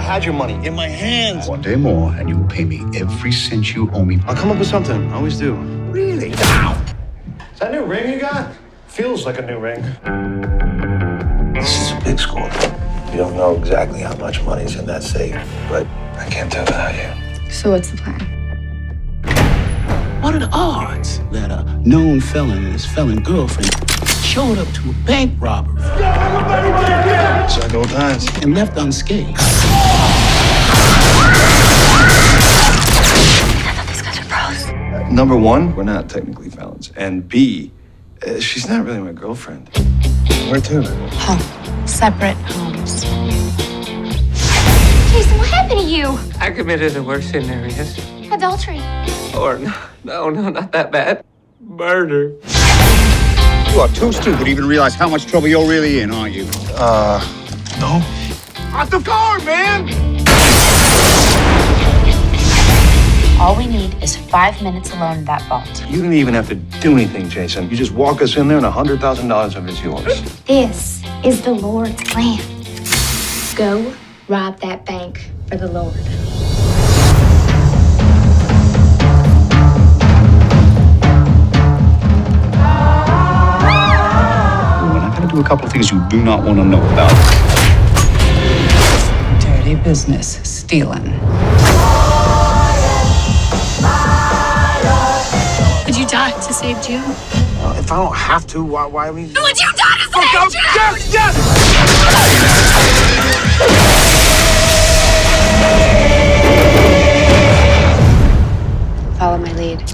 I had your money in my hands. One day more, and you will pay me every cent you owe me. I'll come up with something. I always do. Really? Now! Is that new ring you got? Feels like a new ring. This is a big score. We don't know exactly how much money's in that safe, but I can't tell without you. So what's the plan? What are the odds that a known felon and his felon girlfriend showed up to a bank robbery It's old times. and left unscathed? Number one, we're not technically felons. And B, uh, she's not really my girlfriend. Where to? Home. Separate homes. Jason, what happened to you? I committed the worst sin there is. Adultery. Or no, no, no, not that bad. Murder. You are too stupid to even realize how much trouble you're really in, aren't you? Uh, no. Off the car, man! Five minutes alone in that vault. You didn't even have to do anything, Jason. You just walk us in there and $100,000 of it's yours. This is the Lord's plan. Go rob that bank for the Lord. We're not gonna do a couple of things you do not want to know about. Dirty business, stealing. Die to save June? Uh, if I don't have to, why, why we? Would you die to save June? Yes, yes! Follow my lead.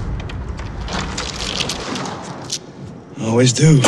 Always do.